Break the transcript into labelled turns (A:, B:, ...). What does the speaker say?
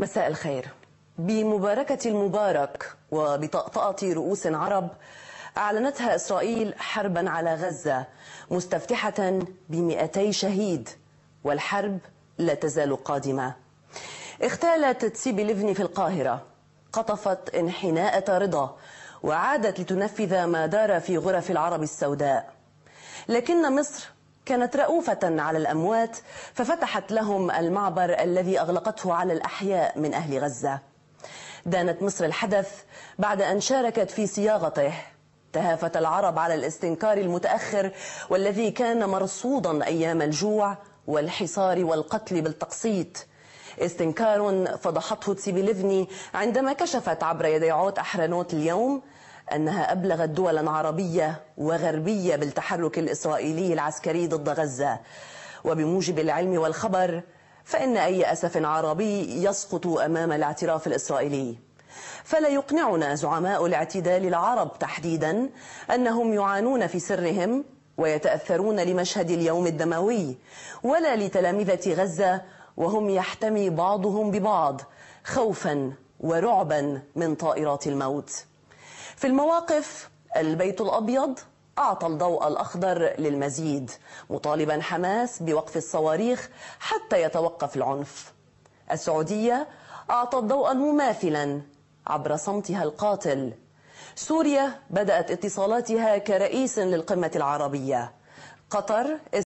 A: مساء الخير. بمباركة المبارك وبطأطأة رؤوس عرب أعلنتها إسرائيل حربا على غزة مستفتحة بمئتي شهيد والحرب لا تزال قادمة. اختالت تسيبي ليفني في القاهرة. قطفت انحناء رضا وعادت لتنفذ ما دار في غرف العرب السوداء. لكن مصر كانت رؤوفة على الأموات ففتحت لهم المعبر الذي أغلقته على الأحياء من أهل غزة. دانت مصر الحدث بعد أن شاركت في صياغته. تهافت العرب على الاستنكار المتأخر والذي كان مرصودا أيام الجوع والحصار والقتل بالتقسيط. استنكار فضحته تسيبيليفني عندما كشفت عبر يديعوت أحرنوت اليوم أنها أبلغت دولا عربية وغربية بالتحرك الإسرائيلي العسكري ضد غزة. وبموجب العلم والخبر فإن أي أسف عربي يسقط أمام الاعتراف الإسرائيلي. فلا يقنعنا زعماء الاعتدال العرب تحديدا أنهم يعانون في سرهم ويتأثرون لمشهد اليوم الدموي ولا لتلامذة غزة وهم يحتمي بعضهم ببعض خوفا ورعبا من طائرات الموت. في المواقف البيت الأبيض أعطى الضوء الأخضر للمزيد مطالبا حماس بوقف الصواريخ حتى يتوقف العنف. السعودية أعطت ضوءا مماثلا عبر صمتها القاتل. سوريا بدأت اتصالاتها كرئيس للقمة العربية. قطر